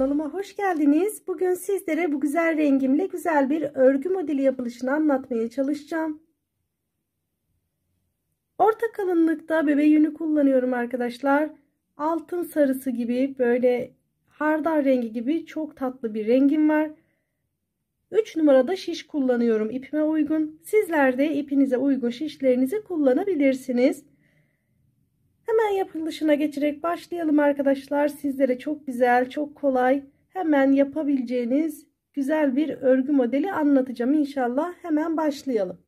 kanalıma hoş geldiniz. Bugün sizlere bu güzel rengimle güzel bir örgü modeli yapılışını anlatmaya çalışacağım. Orta kalınlıkta bebe yünü kullanıyorum arkadaşlar. Altın sarısı gibi böyle hardal rengi gibi çok tatlı bir rengim var. 3 numarada şiş kullanıyorum ipime uygun. Sizler de ipinize uygun şişlerinizi kullanabilirsiniz. Hemen yapılışına geçerek başlayalım arkadaşlar. Sizlere çok güzel, çok kolay, hemen yapabileceğiniz güzel bir örgü modeli anlatacağım inşallah. Hemen başlayalım.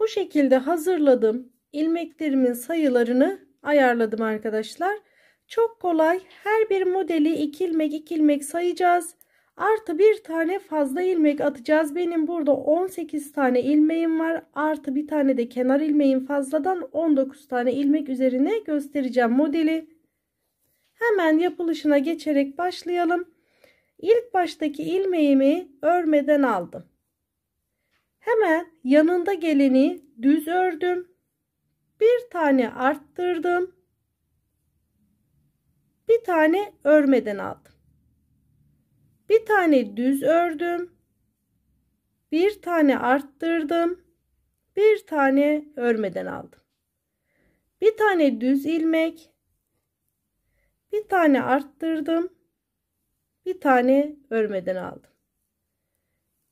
Bu şekilde hazırladım. İlmeklerimin sayılarını ayarladım arkadaşlar. Çok kolay. Her bir modeli iki ilmek iki ilmek sayacağız. Artı bir tane fazla ilmek atacağız. Benim burada 18 tane ilmeğim var. Artı bir tane de kenar ilmeğim fazladan 19 tane ilmek üzerine göstereceğim modeli. Hemen yapılışına geçerek başlayalım. İlk baştaki ilmeğimi örmeden aldım. Hemen yanında geleni düz ördüm. Bir tane arttırdım. Bir tane örmeden aldım. Bir tane düz ördüm. Bir tane arttırdım. Bir tane örmeden aldım. Bir tane düz ilmek. Bir tane arttırdım. Bir tane örmeden aldım.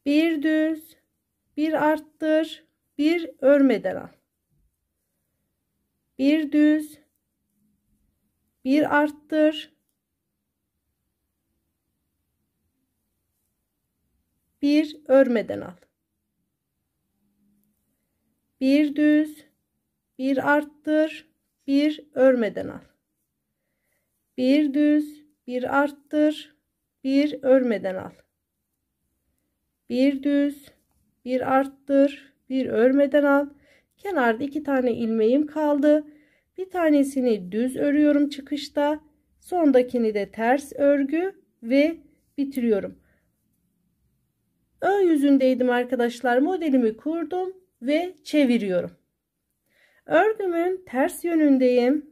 Bir düz, bir arttır, bir örmeden al. Bir düz, bir arttır, bir örmeden al. Bir düz, bir arttır, bir örmeden al. Bir düz, bir arttır, bir örmeden al. Bir düz, bir arttır, bir örmeden al. Kenarda iki tane ilmeğim kaldı. Bir tanesini düz örüyorum çıkışta. Sondakini de ters örgü ve bitiriyorum. Ön yüzündeydim arkadaşlar. Modelimi kurdum ve çeviriyorum. Örgümün ters yönündeyim.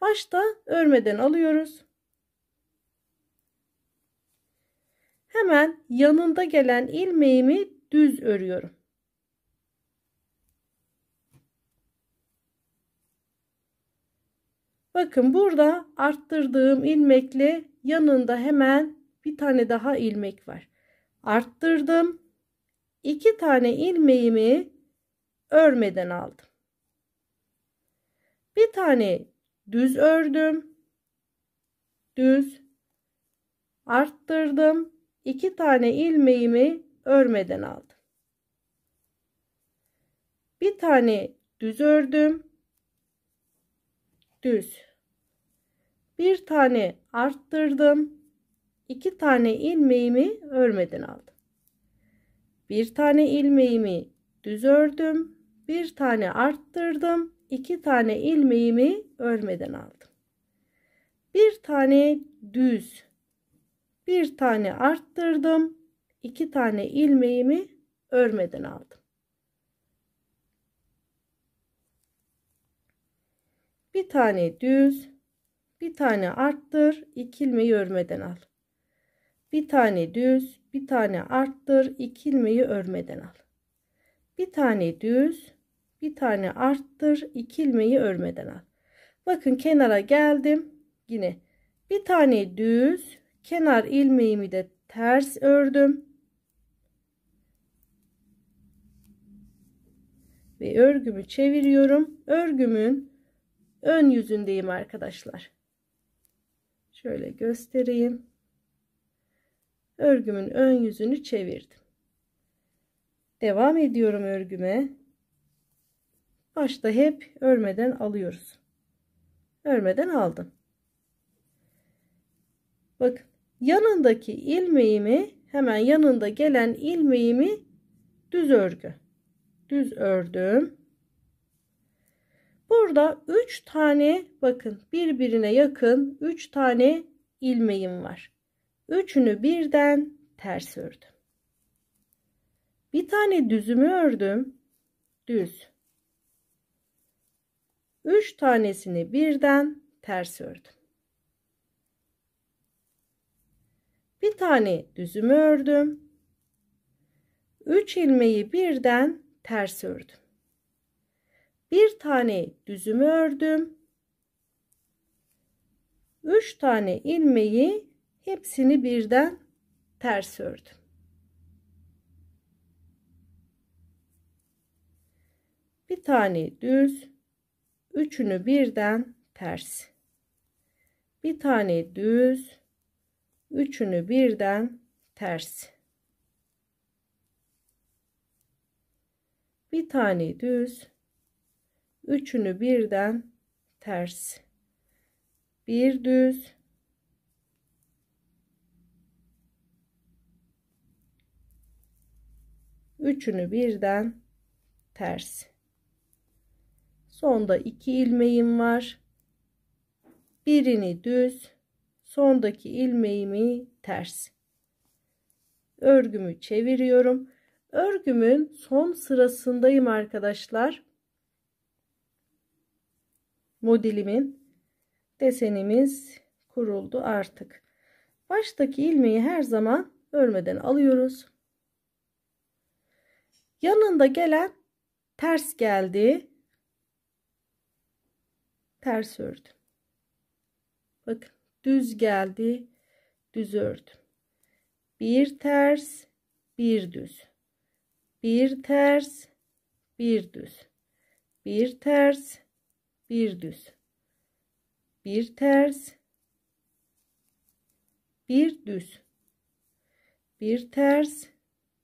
Başta örmeden alıyoruz. Hemen yanında gelen ilmeğimi düz örüyorum. Bakın burada arttırdığım ilmekle yanında hemen bir tane daha ilmek var. Arttırdım. İki tane ilmeğimi örmeden aldım. Bir tane düz ördüm. Düz arttırdım. İki tane ilmeğimi örmeden aldım. Bir tane düz ördüm. Düz. Bir tane arttırdım. 2 tane ilmeğimi örmeden aldım. Bir tane ilmeğimi düz ördüm. Bir tane arttırdım. 2 tane ilmeğimi örmeden aldım. Bir tane düz. Bir tane arttırdım. 2 tane ilmeğimi örmeden aldım. Bir tane düz, bir tane arttır, 2 ilmeği örmeden al. Bir tane düz, bir tane arttır, iki ilmeği örmeden al. Bir tane düz, bir tane arttır, iki ilmeği örmeden al. Bakın kenara geldim. Yine bir tane düz, kenar ilmeğimi de ters ördüm. Ve örgümü çeviriyorum. Örgümün ön yüzündeyim arkadaşlar. Şöyle göstereyim örgümün ön yüzünü çevirdim. Devam ediyorum örgüme. Başta hep örmeden alıyoruz. Örmeden aldım. Bakın yanındaki ilmeğimi hemen yanında gelen ilmeğimi düz örgü. Düz ördüm. Burada 3 tane bakın birbirine yakın 3 tane ilmeğim var. Üçünü birden ters ördüm. Bir tane düzümü ördüm. Düz. Üç tanesini birden ters ördüm. Bir tane düzümü ördüm. 3 ilmeği birden ters ördüm. Bir tane düzümü ördüm. 3 tane ilmeği hepsini birden ters ördüm. Bir tane düz, üçünü birden ters. Bir tane düz, üçünü birden ters. Bir tane düz, üçünü birden ters. Bir düz, üçünü birden ters. Sonda iki ilmeğim var. Birini düz, sondaki ilmeğimi ters. Örgümü çeviriyorum. Örgümün son sırasındayım arkadaşlar. Modelimin desenimiz kuruldu artık. Baştaki ilmeği her zaman örmeden alıyoruz. Yanında gelen ters geldi. Ters ördüm. Bakın düz geldi. Düz ördüm. Bir ters, bir düz. Bir ters, bir düz. Bir ters, bir düz. Bir ters, bir düz. Bir ters,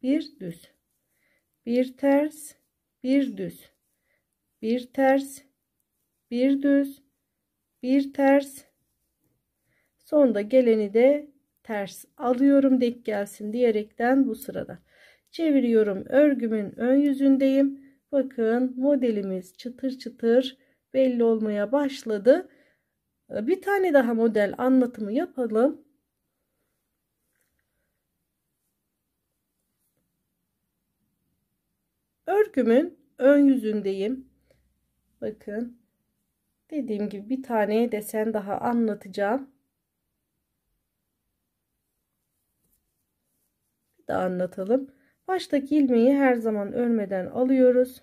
bir düz bir ters, bir düz, bir ters, bir düz, bir ters. Sonda geleni de ters alıyorum denk gelsin diyerekten bu sırada çeviriyorum. Örgümün ön yüzündeyim. Bakın modelimiz çıtır çıtır belli olmaya başladı. Bir tane daha model anlatımı yapalım. Örgümün ön yüzündeyim. Bakın. Dediğim gibi bir tane desen daha anlatacağım. Bir daha anlatalım. Baştaki ilmeği her zaman örmeden alıyoruz.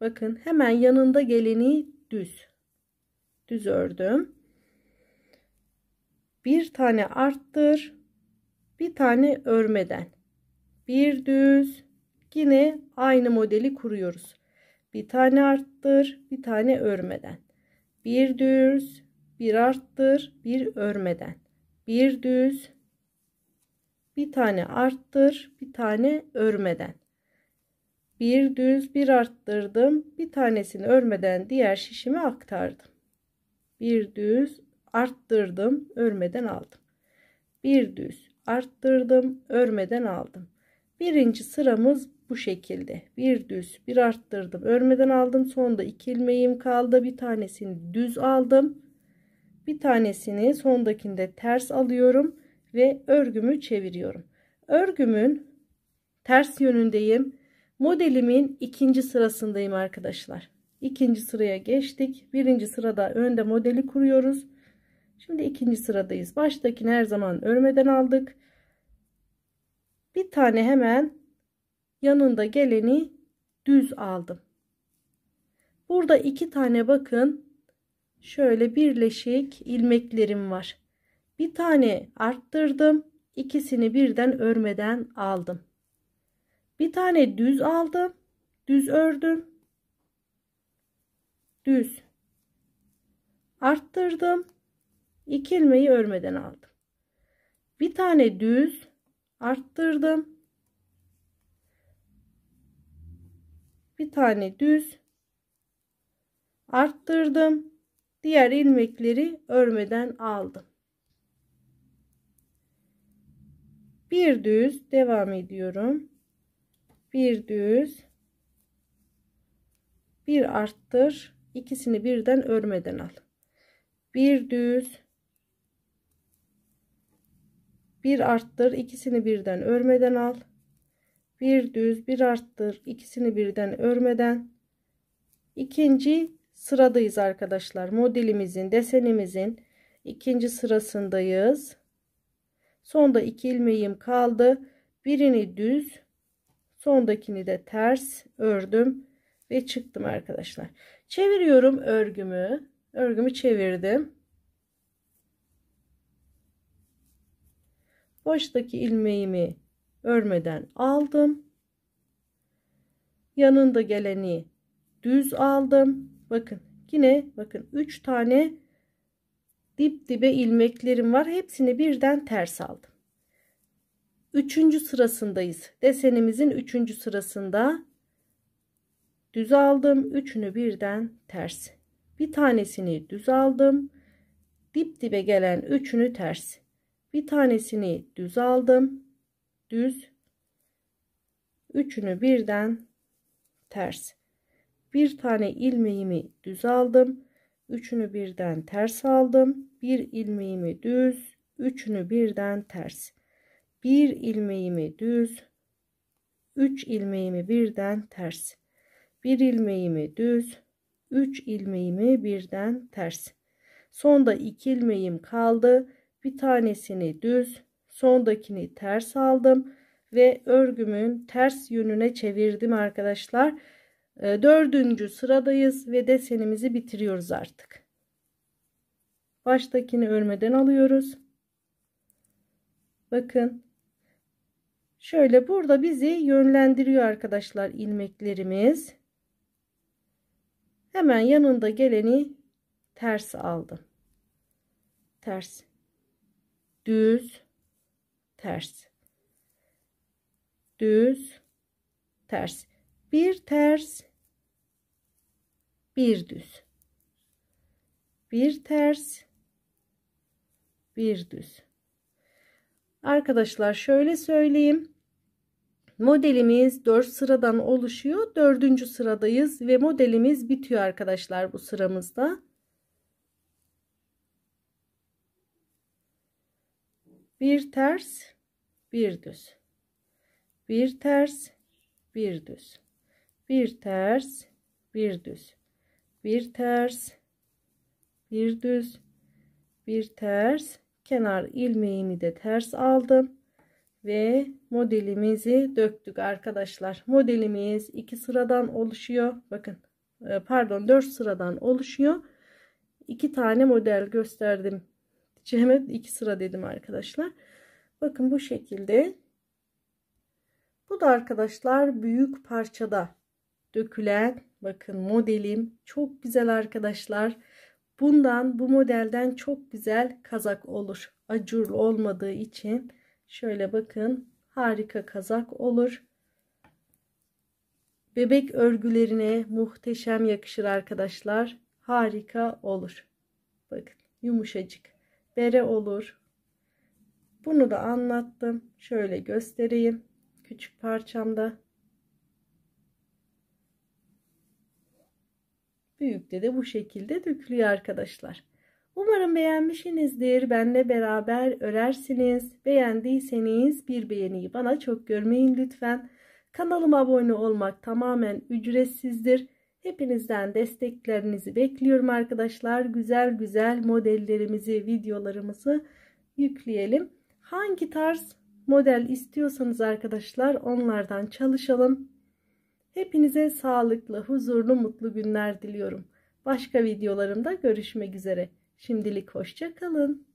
Bakın hemen yanında geleni düz. Düz ördüm. Bir tane arttır. Bir tane örmeden. Bir düz Yine aynı modeli kuruyoruz. Bir tane arttır, bir tane örmeden. Bir düz, bir arttır, bir örmeden. Bir düz, bir tane arttır, bir tane örmeden. Bir düz, bir arttırdım, bir tanesini örmeden diğer şişime aktardım. Bir düz, arttırdım, örmeden aldım. Bir düz, arttırdım, örmeden aldım. Birinci sıramız bu şekilde. Bir düz bir arttırdım. Örmeden aldım. Sonda iki ilmeğim kaldı. Bir tanesini düz aldım. Bir tanesini sondakinde ters alıyorum ve örgümü çeviriyorum. Örgümün ters yönündeyim. Modelimin ikinci sırasındayım arkadaşlar. İkinci sıraya geçtik. Birinci sırada önde modeli kuruyoruz. Şimdi ikinci sıradayız. Baştakini her zaman örmeden aldık. Bir tane hemen yanında geleni düz aldım. Burada iki tane bakın şöyle birleşik ilmeklerim var. Bir tane arttırdım. ikisini birden örmeden aldım. Bir tane düz aldım. Düz ördüm. Düz. Arttırdım. İki ilmeği örmeden aldım. Bir tane düz arttırdım. Bir tane düz arttırdım. Diğer ilmekleri örmeden aldım. Bir düz devam ediyorum. Bir düz bir arttır ikisini birden örmeden al. Bir düz bir arttır ikisini birden örmeden al bir düz bir arttır ikisini birden örmeden ikinci sıradayız arkadaşlar modelimizin desenimizin ikinci sırasındayız Sonda iki ilmeğim kaldı. Birini düz, sondakini de ters ördüm ve çıktım arkadaşlar. Çeviriyorum örgümü. Örgümü çevirdim. Baştaki ilmeğimi örmeden aldım. Yanında geleni düz aldım. Bakın yine bakın 3 tane dip dibe ilmeklerim var. Hepsini birden ters aldım. Üçüncü sırasındayız. Desenimizin üçüncü sırasında düz aldım. Üçünü birden ters. Bir tanesini düz aldım. Dip dibe gelen üçünü ters. Bir tanesini düz aldım. Düz. Üçünü birden ters. Bir tane ilmeğimi düz aldım. Üçünü birden ters aldım. Bir ilmeğimi düz. Üçünü birden ters. Bir ilmeğimi düz. Üç ilmeğimi birden ters. Bir ilmeğimi düz. Üç ilmeğimi birden ters. Sonda iki ilmeğim kaldı. Bir tanesini düz. Sondakini ters aldım. Ve örgümün ters yönüne çevirdim arkadaşlar. Ee, dördüncü sıradayız ve desenimizi bitiriyoruz artık. Baştakini örmeden alıyoruz. Bakın. Şöyle burada bizi yönlendiriyor arkadaşlar ilmeklerimiz. Hemen yanında geleni ters aldım. Ters. Düz. Ters. Düz. Ters. Bir ters bir düz. Bir ters bir düz. Arkadaşlar şöyle söyleyeyim. Modelimiz 4 sıradan oluşuyor. Dördüncü sıradayız ve modelimiz bitiyor arkadaşlar bu sıramızda bir ters bir düz. Bir ters bir düz. Bir ters bir düz. Bir ters bir düz. Bir ters kenar ilmeğimi de ters aldım ve modelimizi döktük arkadaşlar. Modelimiz iki sıradan oluşuyor. Bakın e, pardon dört sıradan oluşuyor. İki tane model gösterdim diyeceğime iki sıra dedim arkadaşlar bakın bu şekilde bu da arkadaşlar büyük parçada dökülen bakın modelim çok güzel arkadaşlar. Bundan bu modelden çok güzel kazak olur. Acurlu olmadığı için şöyle bakın harika kazak olur. Bebek örgülerine muhteşem yakışır arkadaşlar. Harika olur. Bakın yumuşacık. Bere olur. Bunu da anlattım. Şöyle göstereyim. Küçük parçamda. Büyükte de bu şekilde dökülüyor arkadaşlar. Umarım beğenmişsinizdir. Benle beraber örersiniz. Beğendiyseniz bir beğeniyi bana çok görmeyin lütfen. Kanalıma abone olmak tamamen ücretsizdir. Hepinizden desteklerinizi bekliyorum arkadaşlar. Güzel güzel modellerimizi, videolarımızı yükleyelim. Hangi tarz model istiyorsanız arkadaşlar onlardan çalışalım. Hepinize sağlıklı, huzurlu, mutlu günler diliyorum. Başka videolarımda görüşmek üzere. Şimdilik hoşça kalın.